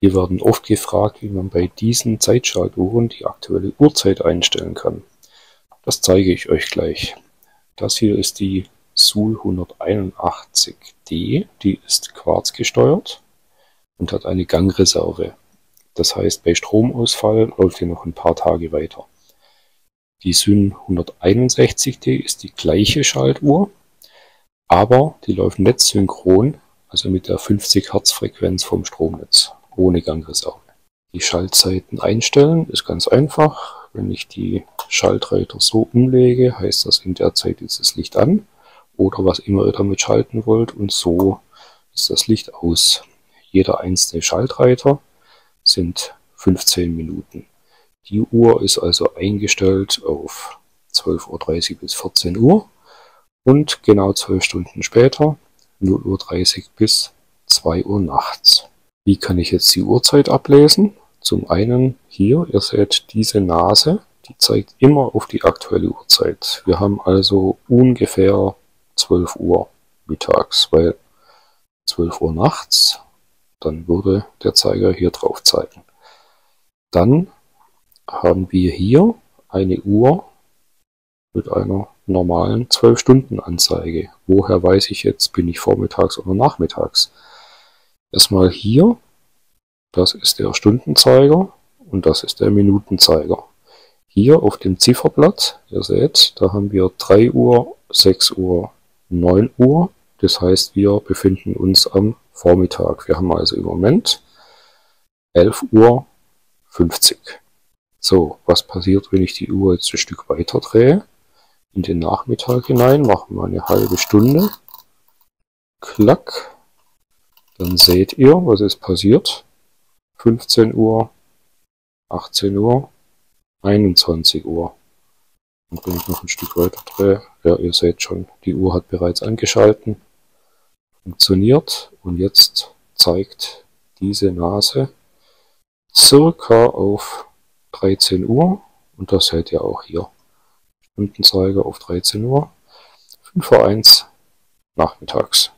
Wir werden oft gefragt, wie man bei diesen Zeitschaltuhren die aktuelle Uhrzeit einstellen kann. Das zeige ich euch gleich. Das hier ist die Sul 181D, die ist quarzgesteuert und hat eine Gangreserve. Das heißt, bei Stromausfall läuft ihr noch ein paar Tage weiter. Die Syn 161D ist die gleiche Schaltuhr, aber die läuft netzsynchron, also mit der 50 Hertz Frequenz vom Stromnetz ohne Gangreserve. Die Schaltzeiten einstellen ist ganz einfach. Wenn ich die Schaltreiter so umlege, heißt das in der Zeit ist das Licht an oder was immer ihr damit schalten wollt und so ist das Licht aus. Jeder einzelne Schaltreiter sind 15 Minuten. Die Uhr ist also eingestellt auf 12.30 Uhr bis 14 Uhr und genau 12 Stunden später 0.30 Uhr bis 2 Uhr nachts. Wie kann ich jetzt die Uhrzeit ablesen? Zum einen hier, ihr seht diese Nase, die zeigt immer auf die aktuelle Uhrzeit. Wir haben also ungefähr 12 Uhr mittags, weil 12 Uhr nachts, dann würde der Zeiger hier drauf zeigen. Dann haben wir hier eine Uhr mit einer normalen 12-Stunden-Anzeige. Woher weiß ich jetzt, bin ich vormittags oder nachmittags? Erstmal hier, das ist der Stundenzeiger und das ist der Minutenzeiger. Hier auf dem Zifferblatt, ihr seht, da haben wir 3 Uhr, 6 Uhr, 9 Uhr. Das heißt, wir befinden uns am Vormittag. Wir haben also im Moment 11 Uhr 50. So, was passiert, wenn ich die Uhr jetzt ein Stück weiter drehe? In den Nachmittag hinein machen wir eine halbe Stunde. Klack. Dann seht ihr, was ist passiert. 15 Uhr, 18 Uhr, 21 Uhr. Und wenn ich noch ein Stück weiter drehe, ja, ihr seht schon, die Uhr hat bereits angeschalten, funktioniert und jetzt zeigt diese Nase circa auf 13 Uhr und das seht ihr auch hier. Stundenzeiger auf 13 Uhr, 5 vor 1 nachmittags.